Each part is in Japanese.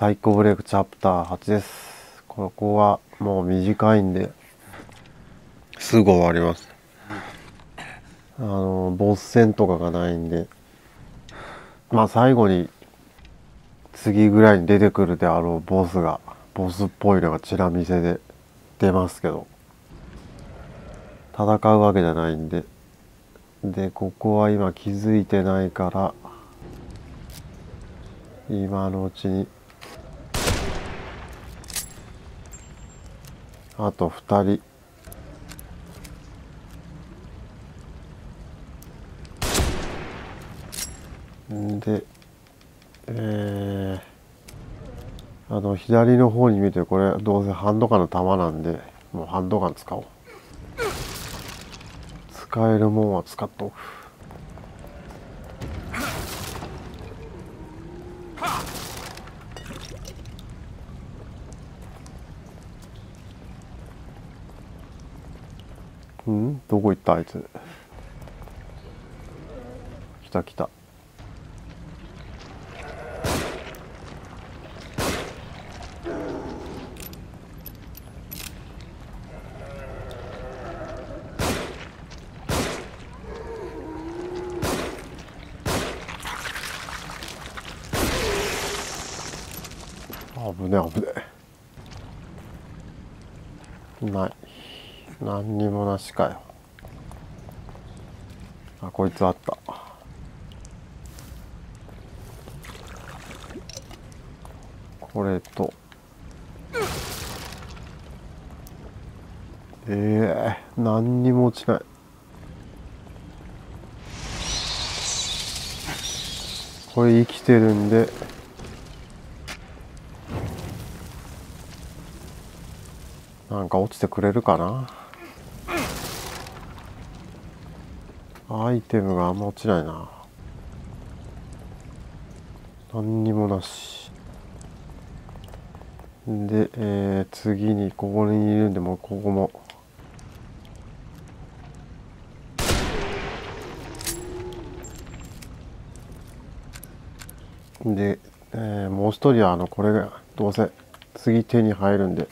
サイコブレイクチャプター8です。ここはもう短いんで、すぐ終わります。あの、ボス戦とかがないんで、まあ最後に、次ぐらいに出てくるであろうボスが、ボスっぽいのがチラ見せで出ますけど、戦うわけじゃないんで、で、ここは今気づいてないから、今のうちにあと2人。でえー、あの左の方に見てこれどうせハンドガンの弾なんでもうハンドガン使おう。使えるもんは使っとく。うん？どこ行った？あいつ。来た来た。危ね危ねない。何にもなしかよ。あこいつあった。これと。ええー、何にも落ちない。これ生きてるんで。なんか落ちてくれるかな。アイテムがあんま落ちないな。何にもなし。で、えー、次にここにいるんでもうここも。で、えー、もう一人はあのこれがどうせ次手に入るんで。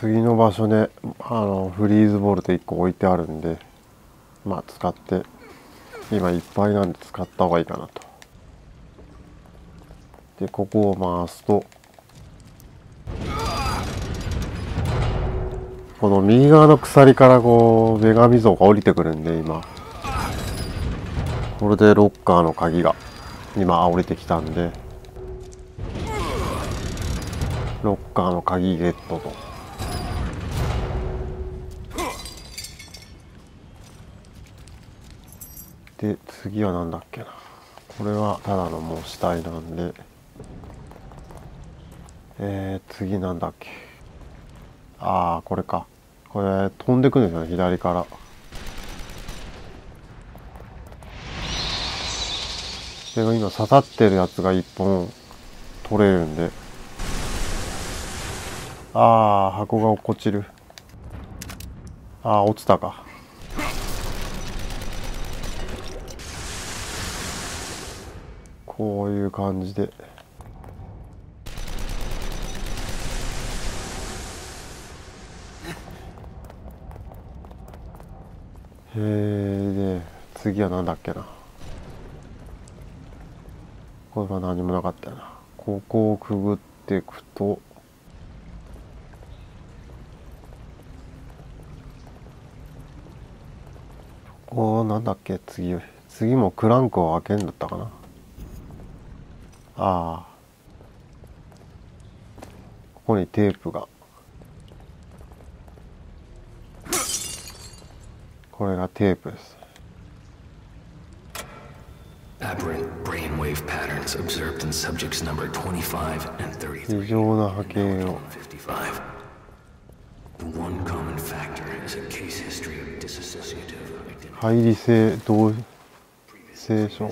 次の場所であのフリーズボルト1個置いてあるんでまあ使って今いっぱいなんで使った方がいいかなと。でここを回すとこの右側の鎖からこう女神像が降りてくるんで今。これでロッカーの鍵が今降りてきたんでロッカーの鍵ゲットと。で次は何だっけな。これはただのもう死体なんで。えー、次なんだっけ。ああこれか。これ飛んでくるんですよね左から。で今刺さってるやつが1本取れるんで。ああ箱が落っこちる。ああ落ちたか。こういう感じで。へえで次は何だっけな。これは何もなかったよな。ここをくぐっていくと。ここなんだっけ次次もクランクを開けんだったかな。ああ。ここにテープが。これがテープです。異常な波形を入り性同性症。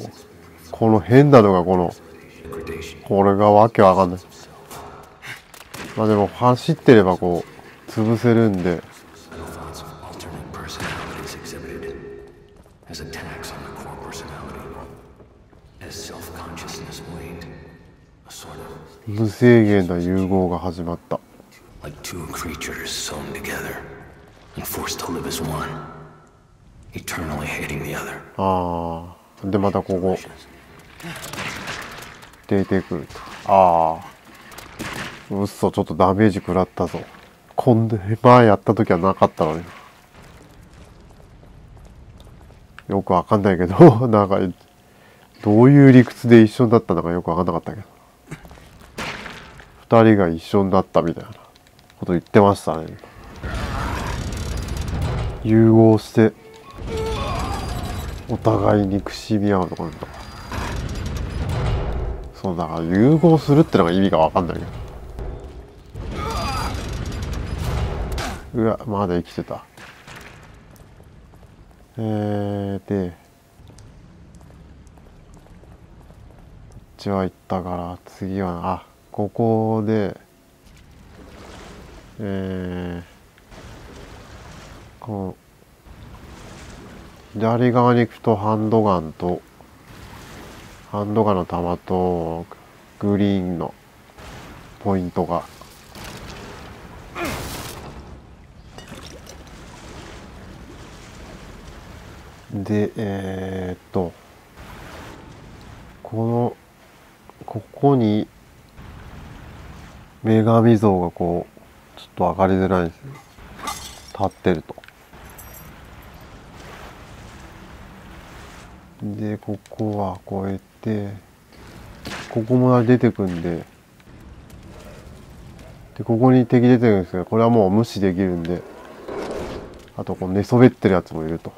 この変なのがこの。これがわけわかんないまあでも走ってればこう潰せるんで。無制限な融合が始まった。ああ、でまたここ。出てくると。ああ。うっそちょっとダメージ食らったぞ。こんで前やった時はなかったのに。よくわかんないけど なんかどういう理屈で一緒になったのかよくわかんなかったけど。二人が一緒になったみたいなこと言ってましたね。融合してお互い憎しみ合うのかなそうだから融合するってのが意味がわかんないけど。うわまだ生きてた。えー、でこっちは行ったから次はあここでえー、こう左側に行くとハンドガンとハンドガンの弾とグリーンのポイントが。でえー、っとこのここに女神像がこうちょっと上がりづらいですよ。立ってると。でここはこうやってここも出てくんで。でここに敵出てるんですけどこれはもう無視できるんであとこう寝そべってるやつもいると。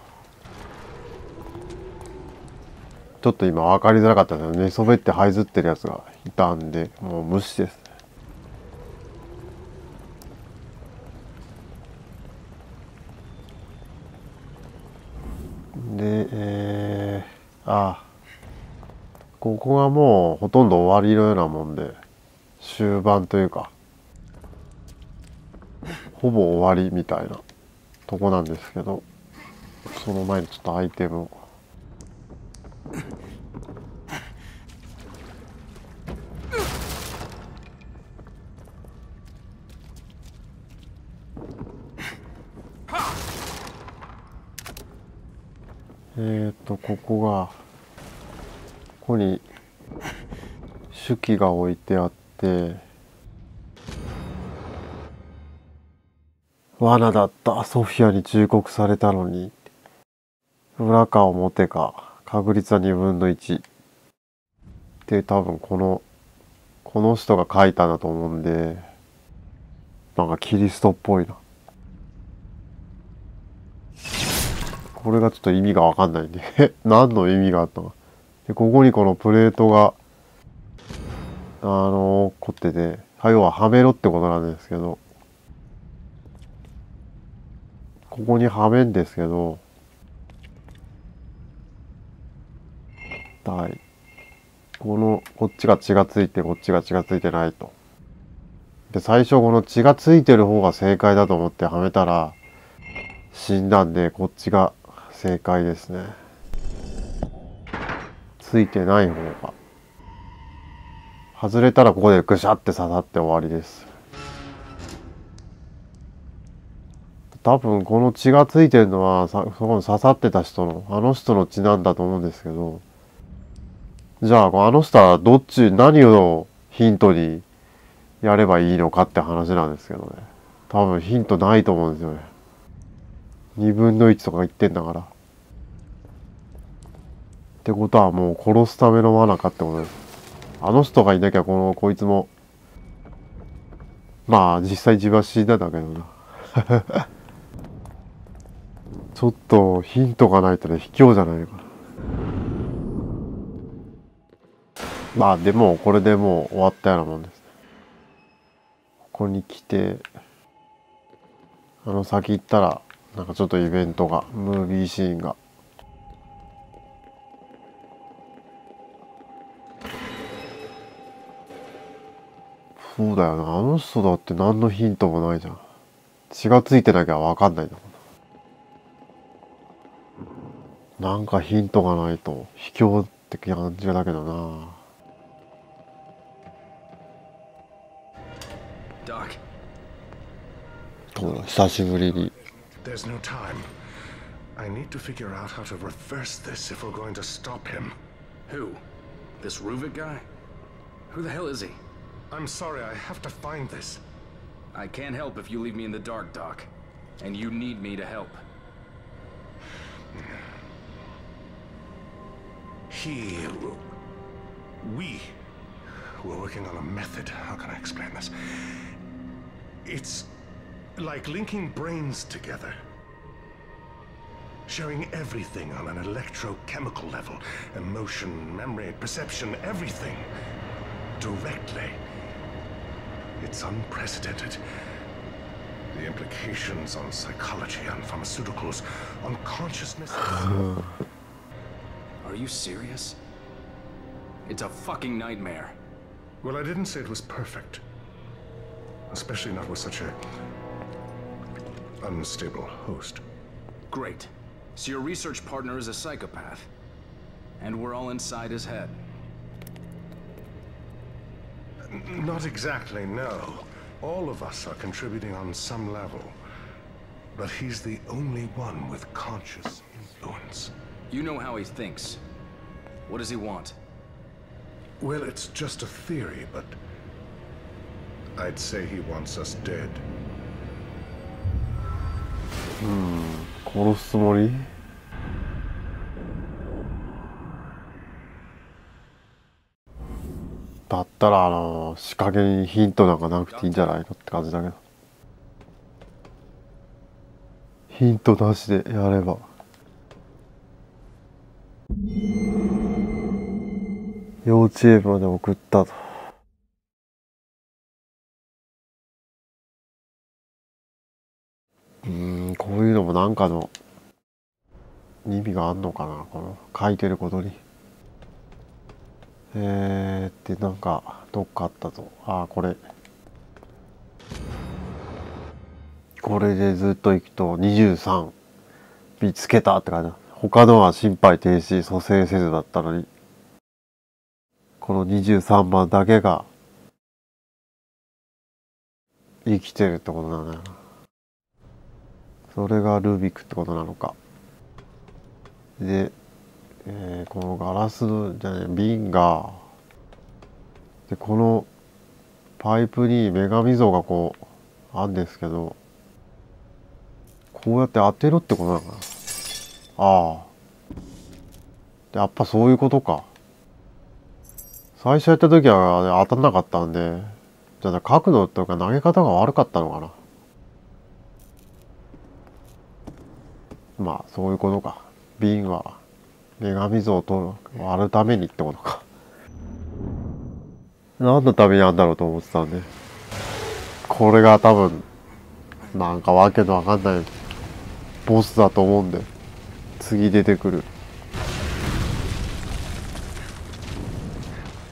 ちょっと今分かりづらかったですけど寝そべって這いずってるやつがいたんでもう無視ですでえー、あここがもうほとんど終わりのようなもんで終盤というかほぼ終わりみたいなとこなんですけどその前にちょっとアイテムを。えっ、ー、とここがここに手記が置いてあって罠だったソフィアに忠告されたのに裏か表か確率は2分の1で多分このこの人が書いたんだと思うんでなんかキリストっぽいな。これがちょっと意味がわかんないんで 何の意味があったのでここにこのプレートがあの凝ってて要ははめろってことなんですけどここにはめんですけどはい。このこっちが血がついてこっちが血がついてないと。で最初この血がついてる方が正解だと思ってはめたら死んだんでこっちが正解ですね。ついてない方が。外れたらここでぐしゃって刺さって終わりです。多分この血がついてるのはそこに刺さってた人のあの人の血なんだと思うんですけど。じゃああの人はどっち何をヒントにやればいいのかって話なんですけどね。多分ヒントないと思うんですよね。2分の1とか言ってんだから。ってことはもう殺すための罠かってことです。あの人がいなきゃこのこいつもまあ実際自分は死んだんだけどな。ちょっとヒントがないとね卑怯じゃないのかな。まあでもこれでもう終わったようなもんです。ここに来てあの先行ったらなんかちょっとイベントがムービーシーンがそうだよなあの人だって何のヒントもないじゃん血がついてなきゃ分かんないんだもんなんかヒントがないと卑怯って感じだけどな Doc, と久しぶりに There's no time. I need to figure out how to reverse this if we're going to stop him. who? This Ruvik guy? Who the hell is he? I'm sorry, I have to find this. I can't help if you leave me in the dark, Doc. And you need me to help. He. We were working on a method. How can I explain this? It's like linking brains together. Showing everything on an electrochemical level emotion, memory, perception, everything. Directly. It's unprecedented. The implications on psychology, on pharmaceuticals, on consciousness. Are you serious? It's a fucking nightmare. Well, I didn't say it was perfect. Especially not with such a unstable host. Great. So your research partner is a psychopath. And we're all inside his head. N- Not exactly, no. All of us are contributing on some level. But he's the only one with conscious influence. You know how he thinks. What does he want? Well, it's just a theory, but I'd say he wants us dead. 殺すつもり だったらあの仕掛けにヒントなんかなくていいんじゃないのって感じだけど。ヒントなしでやれば。幼稚園まで送ったと。うんこういうのもなんかの意味があんのかなこの書いてることに。えー、ってなんかどっかあったぞ。ああこれ。これでずっと行くと23見つけたって感じだ。他のは心肺停止蘇生せずだったのに。この23番だけが生きてるってことだよなそれがルービックってことなのか。で、えーこのガラスのじゃない瓶がでこのパイプに女神像がこうあるんですけどこうやって当てろってことなのかな？ああ。やっぱそういうことか。最初やった時は当たんなかったんでじゃあ角度とか投げ方が悪かったのかな？まあそういうことか。瓶は。女神像と割るためにってことか。何のためにあんだろうと思ってたんで。これが多分なんかわけのわかんないボスだと思うんで次出てくる。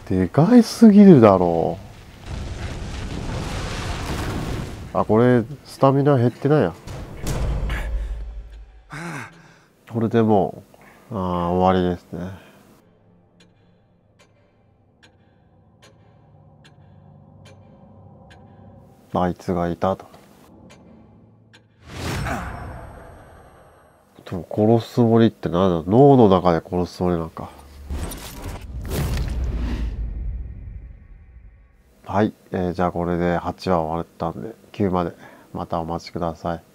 でかいすぎるだろう。あこれスタミナ減ってないや。これでもうあー終わりですね。あいつがいたと。でも殺すつもりってなんだ脳の中で殺すつもりなんか。はい、えーじゃあこれで8話終わったんで9まで。またお待ちください。